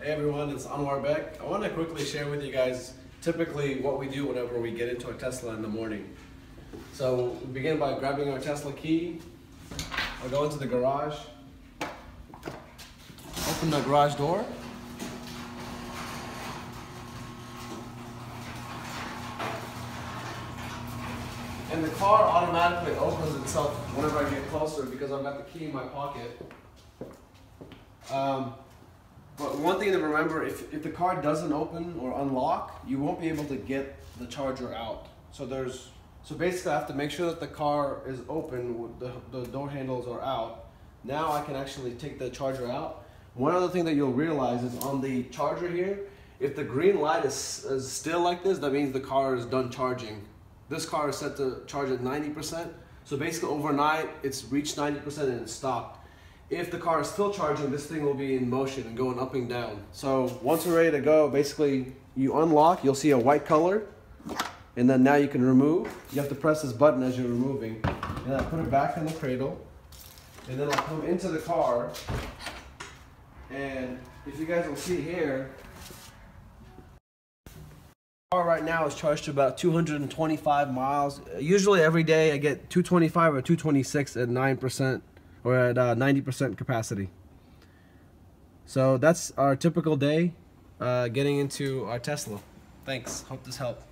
Hey everyone, it's Anuarbek. I want to quickly share with you guys typically what we do whenever we get into a Tesla in the morning. So we begin by grabbing our Tesla key. I'll go into the garage, open the garage door. And the car automatically opens itself whenever I get closer because I've got the key in my pocket. Um, but one thing to remember, if, if the car doesn't open or unlock, you won't be able to get the charger out. So there's, so basically I have to make sure that the car is open, the, the door handles are out. Now I can actually take the charger out. One other thing that you'll realize is on the charger here, if the green light is, is still like this, that means the car is done charging. This car is set to charge at 90%. So basically overnight, it's reached 90% and it's stopped. If the car is still charging, this thing will be in motion and going up and down. So once we're ready to go, basically you unlock, you'll see a white color. And then now you can remove. You have to press this button as you're removing. And I put it back in the cradle. And then I'll come into the car. And if you guys will see here, car right now is charged to about 225 miles. Usually every day I get 225 or 226 at 9% or at 90% uh, capacity. So that's our typical day uh, getting into our Tesla. Thanks. Hope this helped.